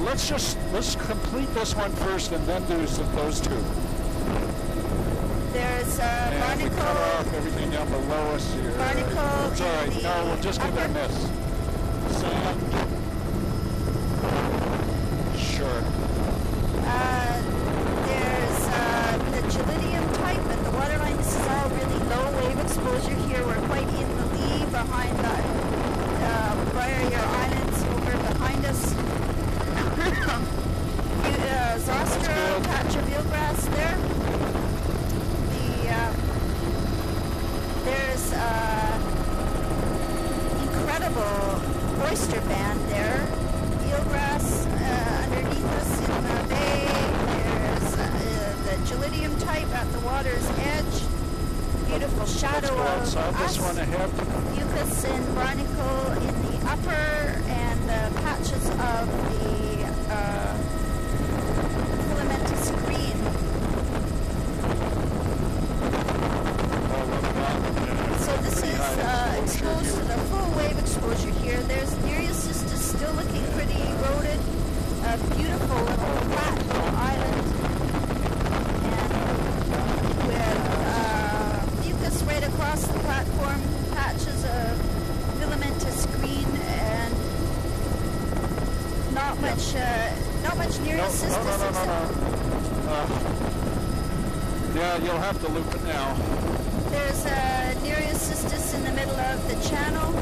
let's just let's complete this one first and then do those two. There's uh, And we cut barnacle. off everything down below us here. Barnacle It's all right. No, we'll just give it a miss. Sand. Sure. Uh, there's uh, the gelidium type at the waterline. This is all really low wave exposure here. We're quite in the lee behind the uh, barrier islands over behind us. uh, Zoster good. patch of eelgrass there. The uh, there's uh, incredible oyster band there. Eelgrass uh, underneath us in the bay. There's uh, the gelidium type at the water's edge. Beautiful Let's shadow go of outside us. this one ahead. Fucus and barnacle in the upper and the patches of the uh, filamentous green. Oh, look at that. Yeah, So this pretty is high uh, exposure exposed to here. the full wave exposure here. There's Nereus is still looking pretty eroded. A beautiful little flat little island. And with uh, fucus right across the platform, patches of filamentous green and not much uh, not much No, Nereus no, no, no, no, no. Uh, yeah, you'll have to loop it now. There's a Nereocystis in the middle of the channel.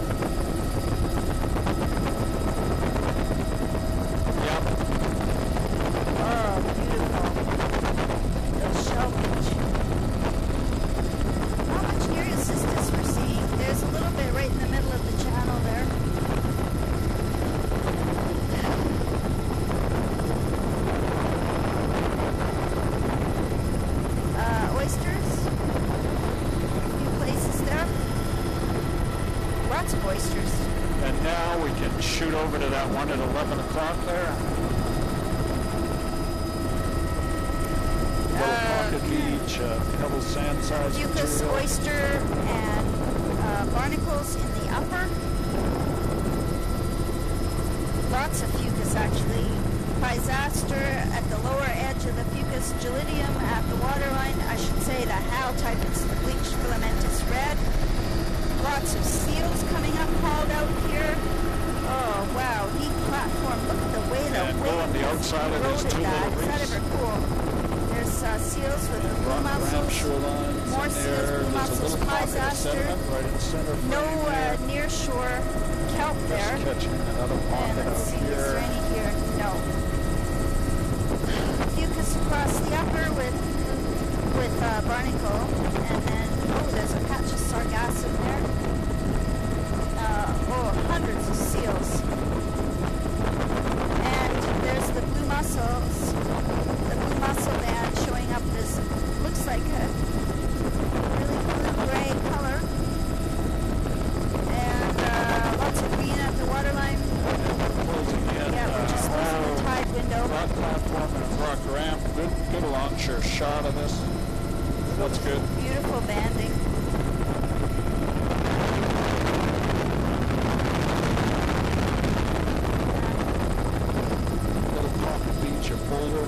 Yep. Oh, beautiful. The shellfish. How much Nereocystis we're seeing? There's a little bit right in the middle of the channel there. Uh, oysters. A few places there. Lots of oysters. And now we can shoot over to that one at 11 o'clock there. Little Uh, pocket beach, uh, pebble sand size Fucus, oyster, and uh, barnacles in the upper. Lots of fucus actually. Physaster at the lower edge of the fucus gelidium at the waterline. I should say the Hal type is the bleached filamentous red. Lots of seals coming up hauled out here. Oh wow, neat platform. Look at the way the And wave on the outside of eroded two that. little that reefs. ever cool? There's uh, seals with the blue mussels. More seals, there. blue mussels, little pocket of Physaster. sediment right in the center No uh, near shore kelp there. Just catching another And pocket let's out see, is there any here? No. Fucus across the upper with with uh, barnacle, and then oh, there's a patch of sargassum there. Uh, oh, hundreds of seals. And there's the blue mussels, the blue mussel band showing up this looks like a really blue gray color. And uh, lots of green at the waterline. Closing in. Yeah, we're just uh, losing the oh, tide window. Rock platform and a rock ramp. Good, good launcher shot of this. That's good. Beautiful banding. Little pocket beach of boulder.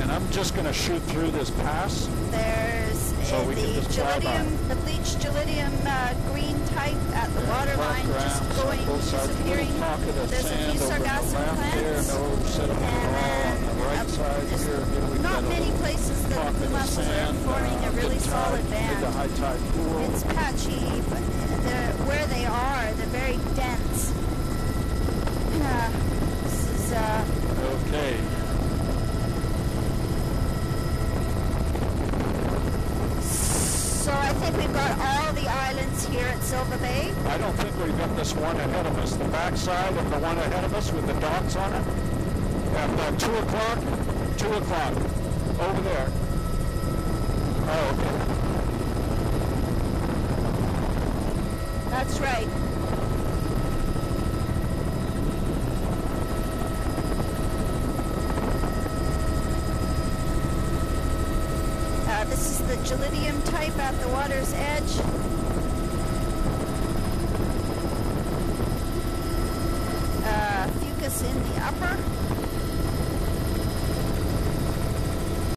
And I'm just going to shoot through this pass. There's So we can the just by. gelidium, the bleached gelidium uh, green type at the waterline, just going, disappearing. Little pocket of There's a few sargassum plants. No sediment And. On the then, right uh, side here, here not many places that the mussels are forming uh, a really solid band. high tide pool. It's patchy, but where they are, they're very dense. Uh, this is uh, Okay. so I think we've got all the islands here at Silver Bay. I don't think we've got this one ahead of us. The backside of the one ahead of us with the dots on it. At uh, 2 o'clock, 2 o'clock, over there. Oh, okay. That's right. Uh, this is the gelidium type at the water's edge.